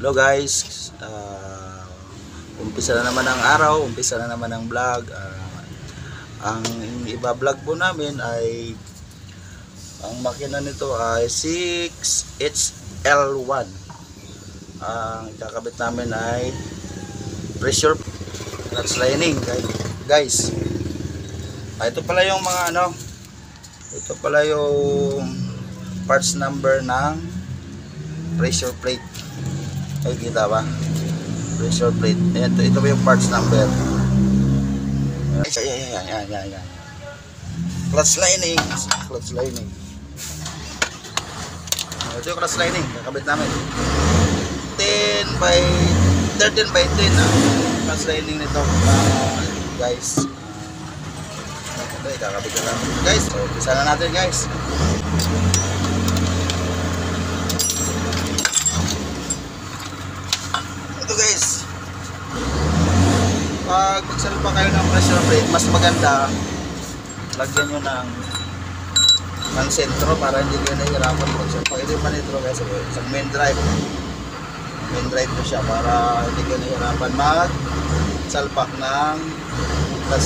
Hello guys, Ah, umpisa na naman ang araw, umpisa na naman ang vlog. Ah, ang iba-vlog po namin ay ang makina nito ay 6HL1. Ang kakabit namin ay pressure clutch lining guys. Ah, ito pala yung mga ano, ito pala yung parts number ng pressure plate. Ay, kita ba? Pressure plate. Ayan, ito, ito yung parts number? Ay, ayan, ayan, ayan, ayan, ayan. Clutch lining. Clutch lining. Ito yung clutch lining. Kakabit namin. 10 by 13 by 10 ah. Clutch lining nito. Ah, guys. Ito, kakabit na lang. Guys, so, umpisa na natin guys. Ito guys. Pag magsalpa plate, mas maganda lagyan nyo ng ng sentro para hindi kayo nahihirapan magsalpa. Ito yung panitro guys. Sa main drive. Main drive ko siya para hindi kayo nahihirapan mag salpak ng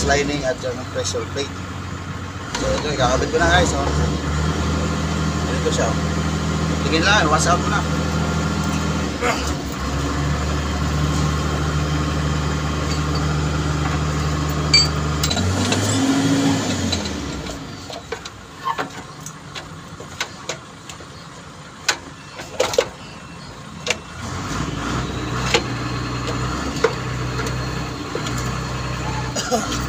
lining at yung pressure plate. So ito, ikakabit ko na guys. Oh. Ito siya. oh. Tingin lang, wash out mo na. Oh.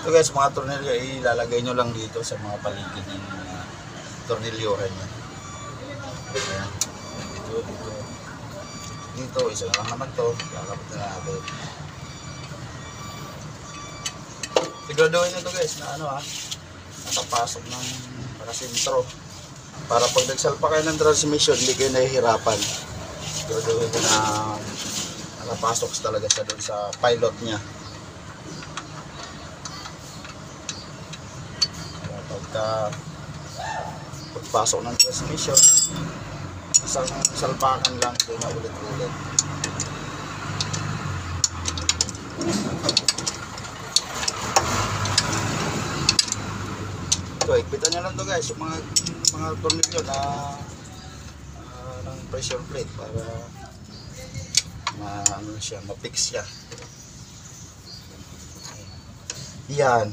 Ito guys, mga tornilyo, ilalagay nyo lang dito sa mga paligid ng mga tornilyohan nyo. Ayan. Dito, dito. Dito, isa lang naman to. Kakapit na natin. Siguraduhin nyo to guys na ano ha, nakapasok ng nakasintro. Para pag nagsalpa kayo ng transmission, hindi kayo nahihirapan. Siguraduhin nyo na nakapasok talaga siya doon sa pilot niya. Pagka pagpasok ng transmission, isang salpakan lang doon na ulit-ulit. Ito, ikpitan nyo lang to guys, yung mga, mga tornilyo na ah, ng pressure plate para ma ano siya, ma-fix siya. Yan.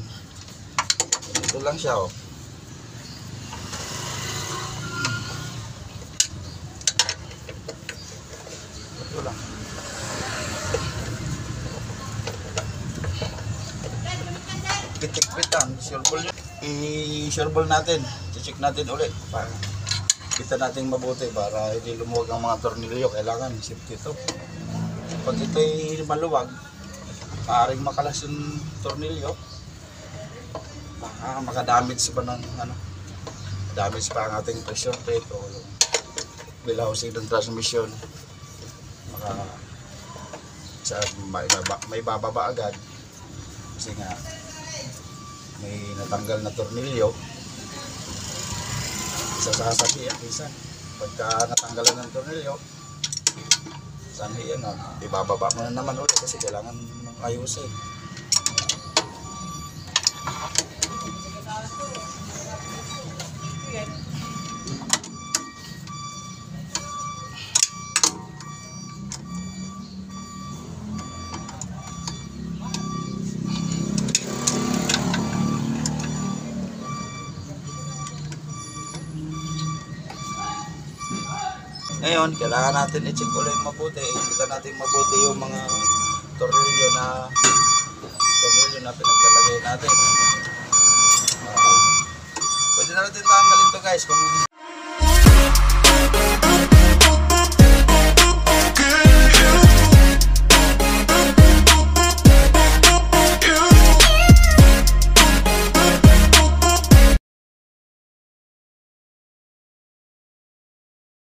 Ito lang siya oh. Pitik-pitan, sure ball yun. I-sure ball natin. I-check natin ulit. Para kita natin mabuti para hindi lumuwag ang mga tornilyo. Kailangan safety ito. Pag ito'y maluwag, maaaring makalas yung tornilyo. Baka makadamage pa ng ano, damage pa ang ating pressure plate o yung housing ng transmission maka sa may, baba- may bababa agad kasi nga may natanggal na tornilyo isa sa sasakyan isa pagka natanggalan ng tornilyo sanhi yan ah, ibababa mo na naman ulit kasi kailangan ng ayusin Ngayon, kailangan natin i-check ulit mabuti. Ikita natin mabuti yung mga tornilyo na tornilyo na pinaglalagay natin. Okay. Pwede na natin tanggalin to guys kung